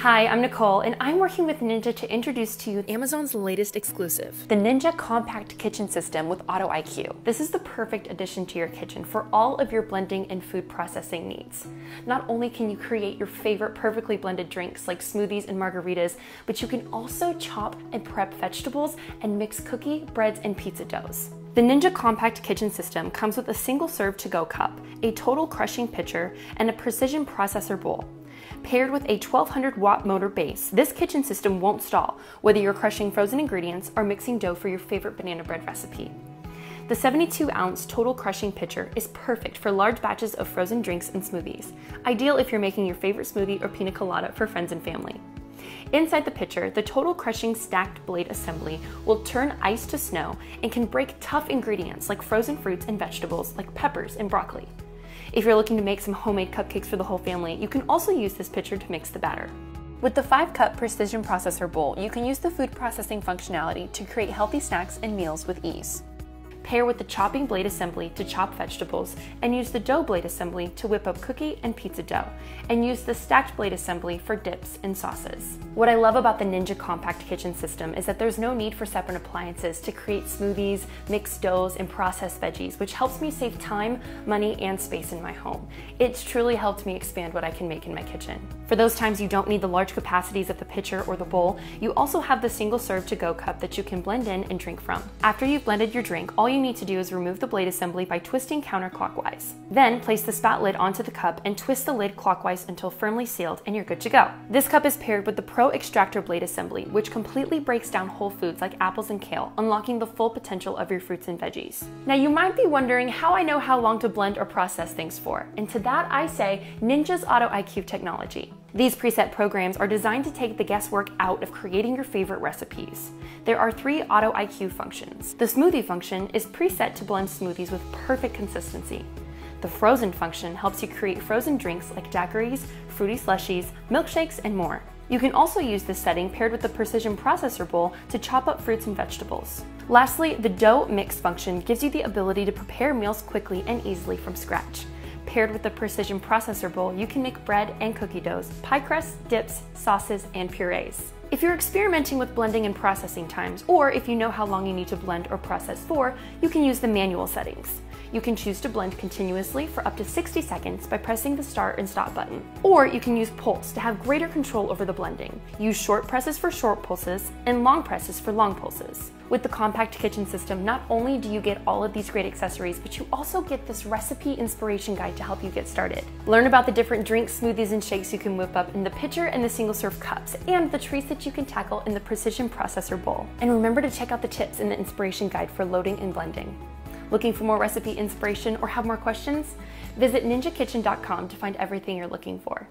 Hi, I'm Nicole, and I'm working with Ninja to introduce to you Amazon's latest exclusive, the Ninja Compact Kitchen System with Auto IQ. This is the perfect addition to your kitchen for all of your blending and food processing needs. Not only can you create your favorite perfectly blended drinks like smoothies and margaritas, but you can also chop and prep vegetables and mix cookie, breads, and pizza doughs. The Ninja Compact Kitchen System comes with a single serve to go cup, a total crushing pitcher, and a precision processor bowl. Paired with a 1200 watt motor base, this kitchen system won't stall, whether you're crushing frozen ingredients or mixing dough for your favorite banana bread recipe. The 72 ounce total crushing pitcher is perfect for large batches of frozen drinks and smoothies, ideal if you're making your favorite smoothie or pina colada for friends and family. Inside the pitcher, the total crushing stacked blade assembly will turn ice to snow and can break tough ingredients like frozen fruits and vegetables like peppers and broccoli. If you're looking to make some homemade cupcakes for the whole family, you can also use this pitcher to mix the batter. With the 5 cup precision processor bowl, you can use the food processing functionality to create healthy snacks and meals with ease pair with the chopping blade assembly to chop vegetables, and use the dough blade assembly to whip up cookie and pizza dough, and use the stacked blade assembly for dips and sauces. What I love about the Ninja Compact Kitchen system is that there's no need for separate appliances to create smoothies, mixed doughs, and processed veggies, which helps me save time, money, and space in my home. It's truly helped me expand what I can make in my kitchen. For those times you don't need the large capacities of the pitcher or the bowl, you also have the single serve to go cup that you can blend in and drink from. After you've blended your drink, all you need to do is remove the blade assembly by twisting counterclockwise. Then place the spout lid onto the cup and twist the lid clockwise until firmly sealed and you're good to go. This cup is paired with the Pro Extractor blade assembly, which completely breaks down whole foods like apples and kale, unlocking the full potential of your fruits and veggies. Now you might be wondering how I know how long to blend or process things for, and to that I say Ninja's Auto IQ technology. These preset programs are designed to take the guesswork out of creating your favorite recipes. There are three Auto IQ functions. The smoothie function is preset to blend smoothies with perfect consistency. The frozen function helps you create frozen drinks like daiquiris, fruity slushies, milkshakes, and more. You can also use this setting paired with the Precision Processor Bowl to chop up fruits and vegetables. Lastly, the dough mix function gives you the ability to prepare meals quickly and easily from scratch. Paired with the Precision Processor Bowl, you can make bread and cookie doughs, pie crusts, dips, sauces, and purees. If you're experimenting with blending and processing times, or if you know how long you need to blend or process for, you can use the manual settings. You can choose to blend continuously for up to 60 seconds by pressing the start and stop button. Or you can use pulse to have greater control over the blending. Use short presses for short pulses and long presses for long pulses. With the compact kitchen system, not only do you get all of these great accessories, but you also get this recipe inspiration guide to help you get started. Learn about the different drinks, smoothies, and shakes you can whip up in the pitcher and the single serve cups, and the treats that you can tackle in the precision processor bowl. And remember to check out the tips in the inspiration guide for loading and blending. Looking for more recipe inspiration or have more questions? Visit ninjakitchen.com to find everything you're looking for.